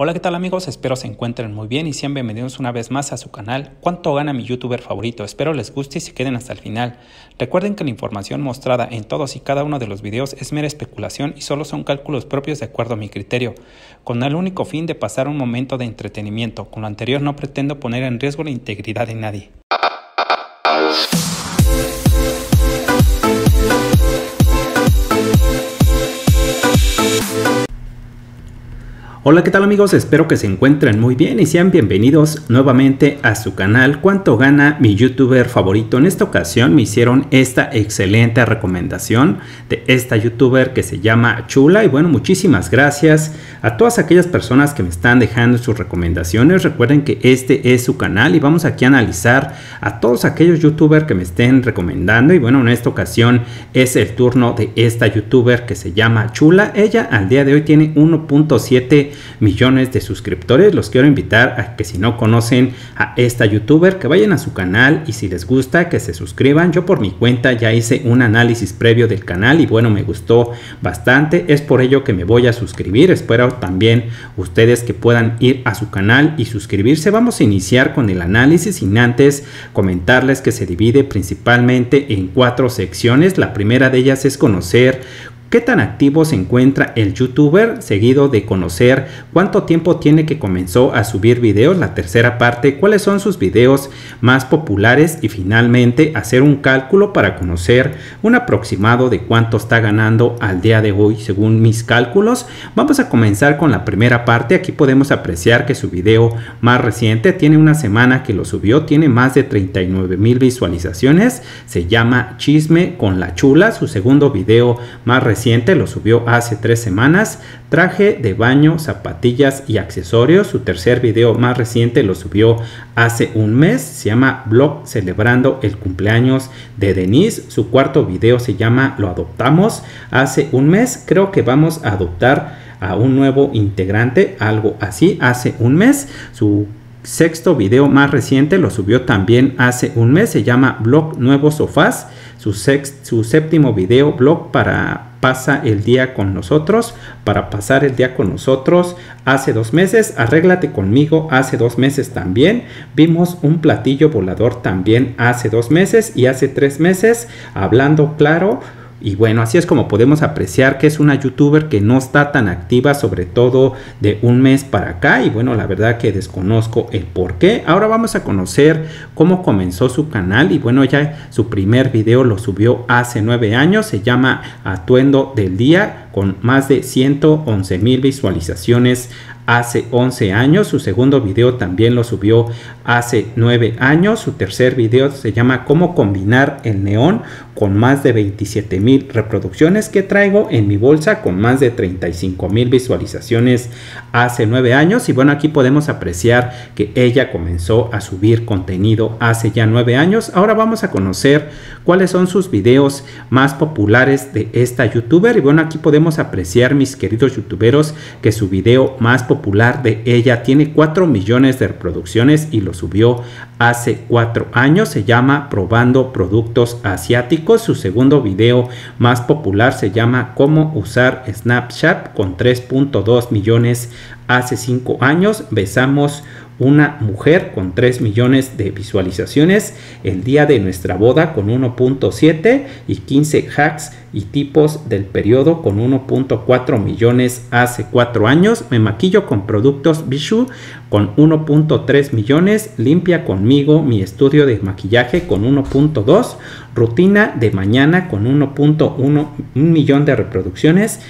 Hola, ¿qué tal amigos? Espero se encuentren muy bien y sean bienvenidos una vez más a su canal ¿Cuánto gana mi youtuber favorito? Espero les guste y se queden hasta el final. Recuerden que la información mostrada en todos y cada uno de los videos es mera especulación y solo son cálculos propios de acuerdo a mi criterio, con el único fin de pasar un momento de entretenimiento. Con lo anterior no pretendo poner en riesgo la integridad de nadie. Hola, ¿qué tal amigos? Espero que se encuentren muy bien y sean bienvenidos nuevamente a su canal ¿Cuánto gana mi youtuber favorito? En esta ocasión me hicieron esta excelente recomendación de esta youtuber que se llama Chula y bueno, muchísimas gracias a todas aquellas personas que me están dejando sus recomendaciones. Recuerden que este es su canal y vamos aquí a analizar a todos aquellos youtubers que me estén recomendando y bueno, en esta ocasión es el turno de esta youtuber que se llama Chula. Ella al día de hoy tiene 1.7 millones de suscriptores. Los quiero invitar a que si no conocen a esta youtuber, que vayan a su canal y si les gusta, que se suscriban. Yo por mi cuenta ya hice un análisis previo del canal y bueno, me gustó bastante. Es por ello que me voy a suscribir. Espero también ustedes que puedan ir a su canal y suscribirse. Vamos a iniciar con el análisis sin antes comentarles que se divide principalmente en cuatro secciones. La primera de ellas es conocer ¿Qué tan activo se encuentra el youtuber? Seguido de conocer cuánto tiempo tiene que comenzó a subir videos. La tercera parte, cuáles son sus videos más populares. Y finalmente hacer un cálculo para conocer un aproximado de cuánto está ganando al día de hoy según mis cálculos. Vamos a comenzar con la primera parte. Aquí podemos apreciar que su video más reciente tiene una semana que lo subió. Tiene más de 39 mil visualizaciones. Se llama Chisme con la Chula. Su segundo video más reciente lo subió hace tres semanas. Traje de baño, zapatillas y accesorios. Su tercer video más reciente lo subió hace un mes. Se llama Blog celebrando el cumpleaños de Denise. Su cuarto video se llama Lo adoptamos hace un mes. Creo que vamos a adoptar a un nuevo integrante, algo así, hace un mes. Su sexto video más reciente lo subió también hace un mes. Se llama Blog Nuevos Sofás. Su, su séptimo video blog para pasa el día con nosotros, para pasar el día con nosotros hace dos meses, arréglate conmigo hace dos meses también, vimos un platillo volador también hace dos meses y hace tres meses, hablando claro, y bueno, así es como podemos apreciar que es una youtuber que no está tan activa, sobre todo de un mes para acá. Y bueno, la verdad que desconozco el por qué. Ahora vamos a conocer cómo comenzó su canal. Y bueno, ya su primer video lo subió hace nueve años. Se llama Atuendo del Día con más de 111 mil visualizaciones hace 11 años. Su segundo video también lo subió hace 9 años. Su tercer video se llama Cómo combinar el neón con más de 27 mil reproducciones que traigo en mi bolsa con más de 35 mil visualizaciones hace 9 años. Y bueno, aquí podemos apreciar que ella comenzó a subir contenido hace ya 9 años. Ahora vamos a conocer cuáles son sus videos más populares de esta youtuber. Y bueno, aquí podemos apreciar mis queridos youtuberos que su video más popular de ella tiene 4 millones de reproducciones y lo subió hace 4 años. Se llama Probando Productos Asiáticos. Su segundo video más popular se llama Cómo usar Snapchat con 3.2 millones hace 5 años. Besamos una mujer con 3 millones de visualizaciones, el día de nuestra boda con 1.7 y 15 hacks y tipos del periodo con 1.4 millones hace 4 años, me maquillo con productos Bishu con 1.3 millones, limpia conmigo mi estudio de maquillaje con 1.2, rutina de mañana con 1.1 millón de reproducciones,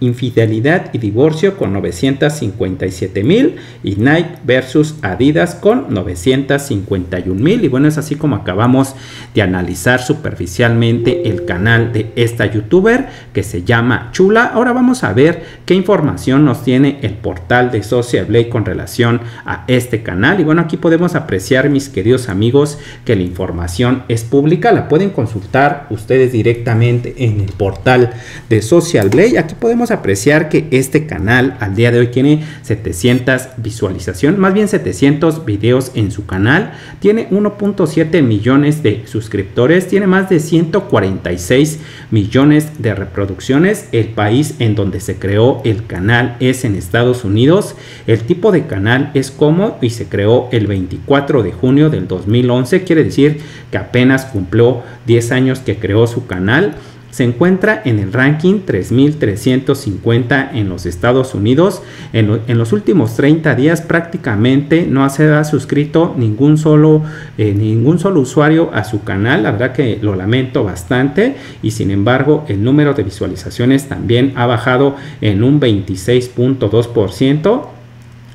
infidelidad y divorcio con 957 mil. Y Nike versus Adidas con 951 mil. Y bueno es así como acabamos de analizar superficialmente el canal de esta youtuber que se llama Chula. Ahora vamos a ver qué información nos tiene el portal de Social Blade con relación a este canal. Y bueno aquí podemos apreciar mis queridos amigos que la información es pública. La pueden consultar ustedes directamente en el portal de Social Blade. Aquí podemos apreciar que este canal al día de hoy tiene 700 visualizaciones, más bien 700 videos en su canal, tiene 1.7 millones de suscriptores, tiene más de 146 millones de reproducciones. El país en donde se creó el canal es en Estados Unidos. El tipo de canal es como y se creó el 24 de junio del 2011. Quiere decir que apenas cumplió 10 años que creó su canal. Se encuentra en el ranking 3350 en los Estados Unidos. En, los últimos 30 días prácticamente no se ha suscrito ningún solo, eh, ningún solo usuario a su canal. La verdad que lo lamento bastante y sin embargo el número de visualizaciones también ha bajado en un 26.2%.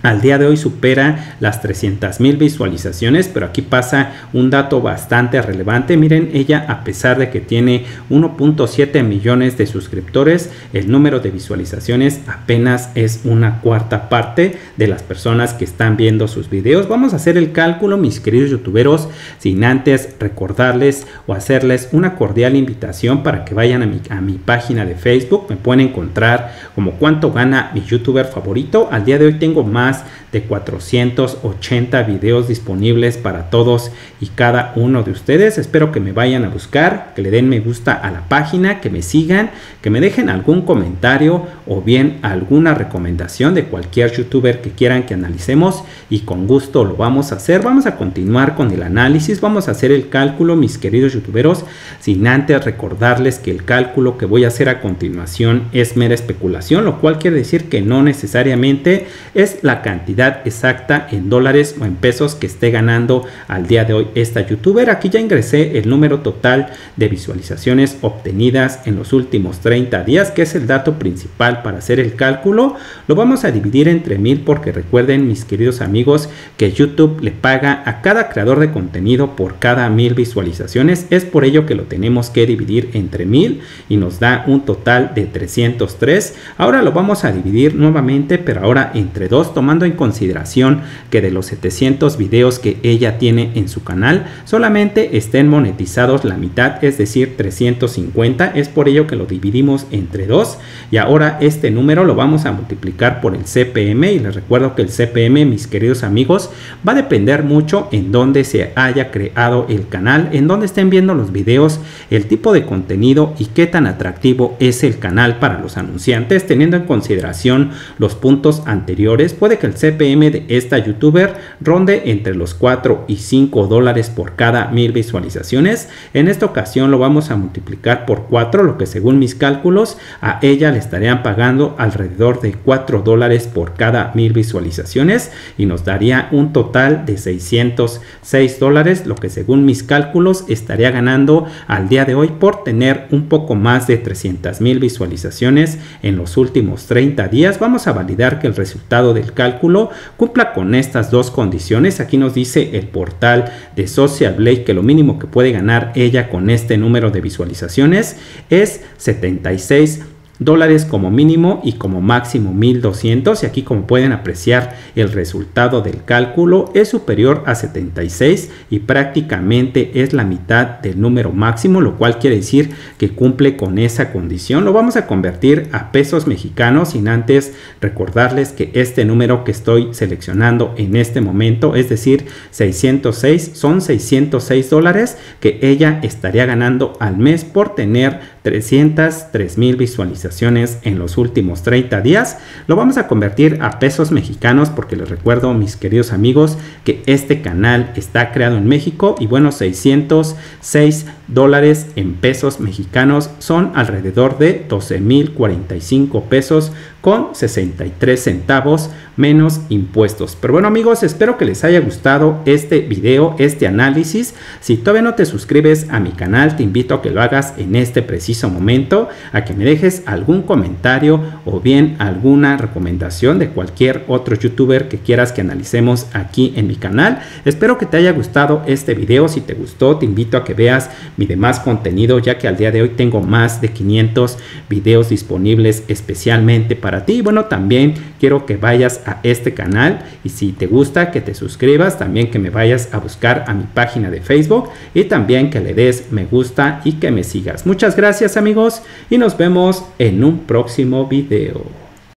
Al día de hoy supera las 300 mil visualizaciones, pero aquí pasa un dato bastante relevante. Miren, ella a pesar de que tiene 1.7 millones de suscriptores, el número de visualizaciones apenas es una cuarta parte de las personas que están viendo sus videos. Vamos a hacer el cálculo, mis queridos youtuberos, sin antes recordarles o hacerles una cordial invitación para que vayan a mi, a mi página de Facebook. Me pueden encontrar como cuánto gana mi youtuber favorito. Al día de hoy tengo más más de 480 videos disponibles para todos y cada uno de ustedes. Espero que me vayan a buscar, que le den me gusta a la página, que me sigan, que me dejen algún comentario o bien alguna recomendación de cualquier youtuber que quieran que analicemos y con gusto lo vamos a hacer. Vamos a continuar con el análisis, vamos a hacer el cálculo, mis queridos youtuberos, sin antes recordarles que el cálculo que voy a hacer a continuación es mera especulación, lo cual quiere decir que no necesariamente es la cantidad exacta en dólares o en pesos que esté ganando al día de hoy esta youtuber. Aquí ya ingresé el número total de visualizaciones obtenidas en los últimos 30 días, que es el dato principal para hacer el cálculo. Lo vamos a dividir entre mil porque recuerden mis queridos amigos que YouTube le paga a cada creador de contenido por cada mil visualizaciones. Es por ello que lo tenemos que dividir entre mil y nos da un total de 303. Ahora lo vamos a dividir nuevamente, pero ahora entre dos tomando en consideración que de los 700 videos que ella tiene en su canal, solamente estén monetizados la mitad, es decir, 350. Es por ello que lo dividimos entre dos y ahora este número lo vamos a multiplicar por el CPM y les recuerdo que el CPM, mis queridos amigos, va a depender mucho en dónde se haya creado el canal, en dónde estén viendo los videos, el tipo de contenido y qué tan atractivo es el canal para los anunciantes, teniendo en consideración los puntos anteriores, puede que el CPM de esta youtuber ronde entre los 4 y 5 dólares por cada mil visualizaciones. En esta ocasión lo vamos a multiplicar por 4, lo que según mis cálculos a ella le estarían pagando alrededor de 4 dólares por cada mil visualizaciones y nos daría un total de 606 dólares, lo que según mis cálculos estaría ganando al día de hoy por tener un poco más de 300 mil visualizaciones en los últimos 30 días. Vamos a validar que el resultado del cálculo cumpla con estas dos condiciones. Aquí nos dice el portal de Social Blade que lo mínimo que puede ganar ella con este número de visualizaciones es 76 dólares como mínimo y como máximo 1200 y aquí como pueden apreciar el resultado del cálculo es superior a 76 y prácticamente es la mitad del número máximo lo cual quiere decir que cumple con esa condición. Lo vamos a convertir a pesos mexicanos sin antes recordarles que este número que estoy seleccionando en este momento es decir 606 son 606 dólares que ella estaría ganando al mes por tener 303 mil visualizaciones en los últimos 30 días. Lo vamos a convertir a pesos mexicanos porque les recuerdo, mis queridos amigos, que este canal está creado en México y bueno, 606 dólares en pesos mexicanos son alrededor de 12 mil 45 pesos con 63 centavos menos impuestos. Pero bueno amigos, espero que les haya gustado este video, este análisis. Si todavía no te suscribes a mi canal, te invito a que lo hagas en este preciso momento, a que me dejes algún comentario o bien alguna recomendación de cualquier otro youtuber que quieras que analicemos aquí en mi canal. Espero que te haya gustado este video. Si te gustó, te invito a que veas mi demás contenido, ya que al día de hoy tengo más de 500 videos disponibles especialmente para ti. Bueno, también quiero que vayas a este canal y si te gusta que te suscribas, también que me vayas a buscar a mi página de Facebook y también que le des me gusta y que me sigas. Muchas gracias amigos y nos vemos en un próximo video.